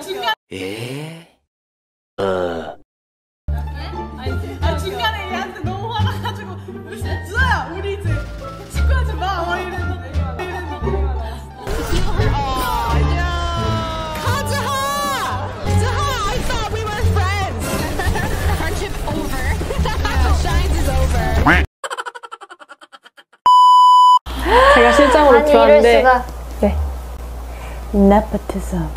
중간 에? 어. 아 중간에 얘한테 너무 화나가지고 주아야 우리 이제 친구하지 마. 막 이랬는데 제가 실장으로 아니 들어왔는데. 네 Nepotism.